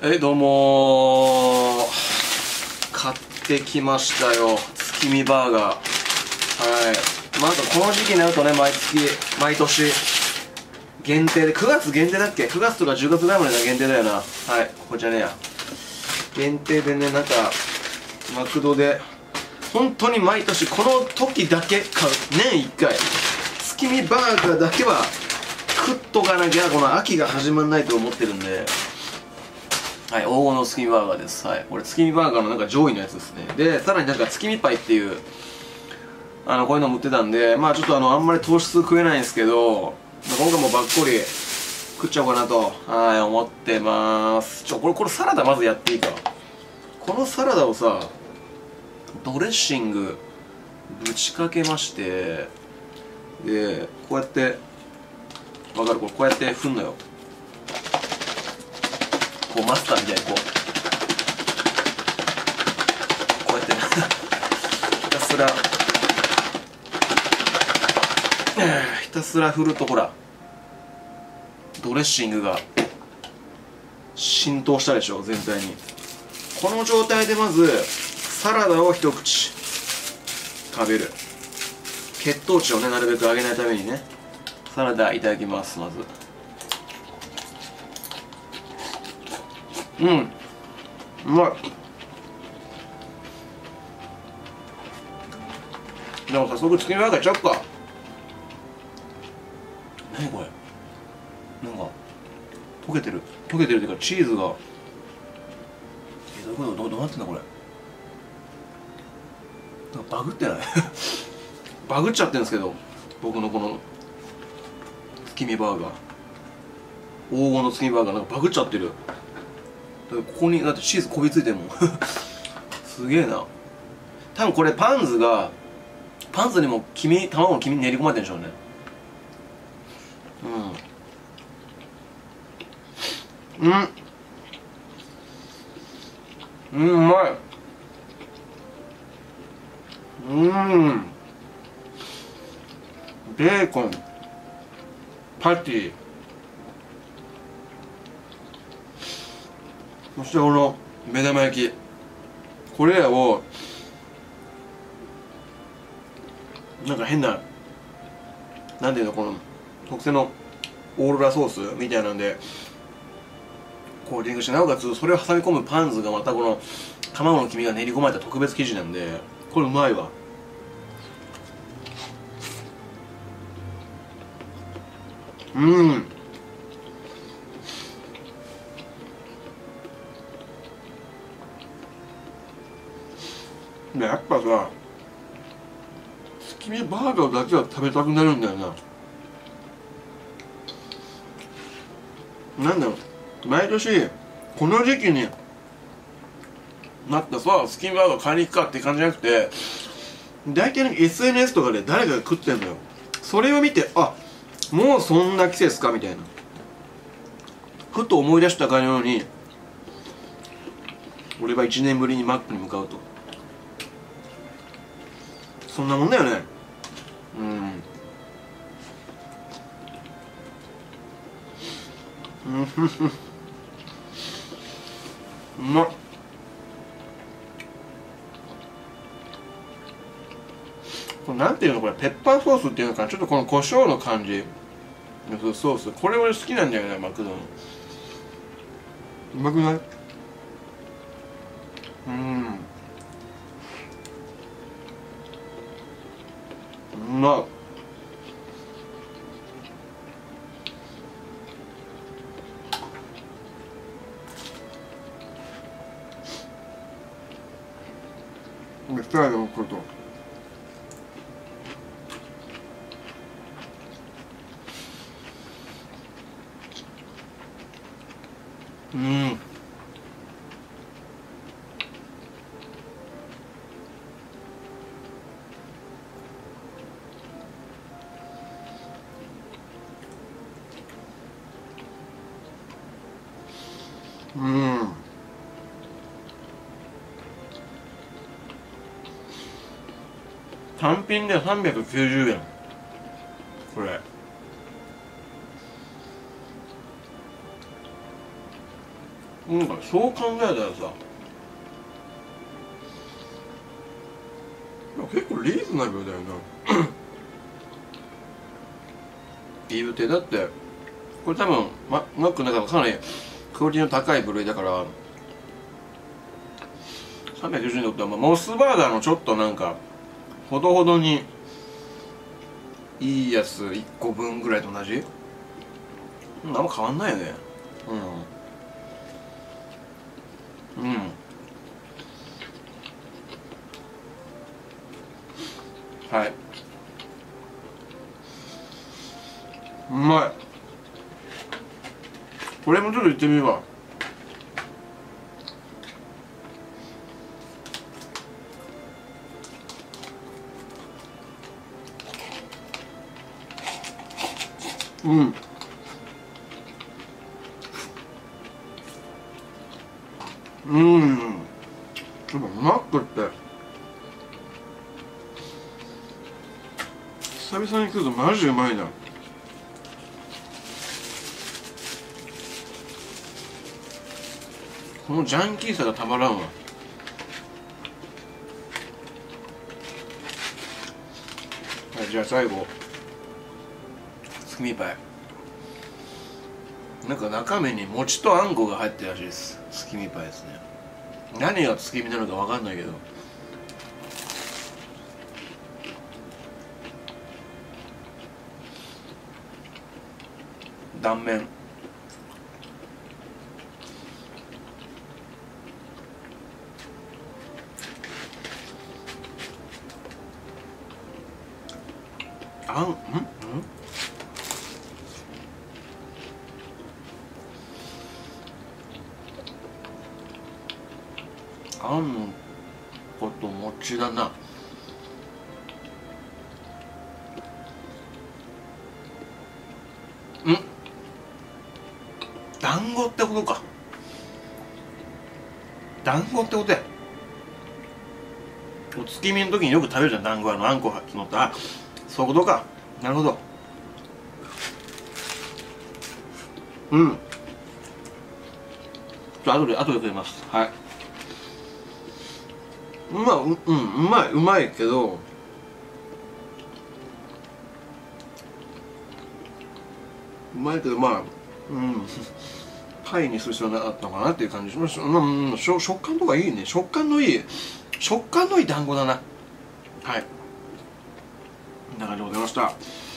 えどうも買ってきましたよ。月見バーガー。はい。まずこの時期になるとね毎月毎年限定で9月限定だっけ？9月とか10月ぐらいまでの限定だよな。はい。ここじゃねえや。限定でねなんかマクドで本当に毎年この時だけ買う。年1回。月見バーガーだけは食っとかなきゃこの秋が始まんないと思ってるんで。はい、黄金の月見バーガーです。はい。これ月見バーガーのなんか上位のやつですね。で、さらになんか月見パイっていう、あの、こういうのも売ってたんで、まあちょっとあの、あんまり糖質食えないんですけど、今回もばっこり食っちゃおうかなと、はい、思ってまーす。ちょ、これ、これサラダまずやっていいか。このサラダをさ、ドレッシングぶちかけまして、で、こうやって、わかる？これこうやって振んのよ。こうマスターみたいにこうこうやってひたすらひたすら振るとほらドレッシングが浸透したでしょ全体にこの状態でまずサラダを一口食べる血糖値をねなるべく上げないためにねサラダいただきますまずうん。うまい。でも早速月見バーガーいっちゃおっか。何これ。なんか溶けてる。溶けてるっていうかチーズが。えどういうこと？どうなってんだこれ？なんかバグってない？バグっちゃってるんですけど僕のこの月見バーガー。黄金の月見バーガーなんかバグっちゃってる。ここにだってチーズこびついてるもん。すげえな。多分これパンズがパンズにも黄身卵の黄身練り込まれてるんでしょうね。うん。うん。うんうまい。うん。ベーコン。パティ。そしてこの目玉焼き。これらをなんか変ななんていうのこの特製のオーロラソースみたいなんでコーティングしてなおかつそれを挟み込むパンズがまたこの卵の黄身が練り込まれた特別生地なんでこれうまいわ。うん。でやっぱさ月見バーガーだけは食べたくなるんだよな。なんだろう毎年この時期になったさ月見バーガー買いに行くかって感じじゃなくて大体、ね、SNS とかで誰かが食ってんのよ。それを見てあもうそんな季節かみたいな。ふと思い出したかのように俺は1年ぶりにマックに向かうと。そんなもんだよね。うん。うん。ふふうまっこれなんていうのこれ？ペッパーソースっていうのかな？ちょっとこの胡椒の感じのソース。これ俺好きなんだよねマクドの。うまくない？うん。うまっでうん。うん単品で390円。これ。なんかそう考えたらさ。結構リーズナブルだよな。ビールってだって。これ多分ママックの中でもかなりクオリティの高い部類だから390円でってまあモスバーガーのちょっとなんかほどほどにいいやつ1個分ぐらいと同じ？うんあんま変わんないよね。うん。うん。これもちょっと言ってみるわ。うん。うん。でもマックって。久々に来るとマジでうまいな。このジャンキーさがたまらんわ。はいじゃあ最後。月見パイ。なんか中身に餅とあんこが入ってるらしいです。月見パイですね。何が月見なのか分かんないけど。断面。あん？んん？あんこと餅だな。うん？団子ってことか。団子ってことや。お月見の時によく食べるじゃん団子あのあんこが乗ったあそういうことか。なるほど。うん。ちょ後で後で食います。はい。うまううんうまいうまいけどうまいけどまあうん。パイにする必要なかったのかなっていう感じします。うん、うん、食感とかいいね。食感のいい食感のいい団子だな。はい。な感じでございました。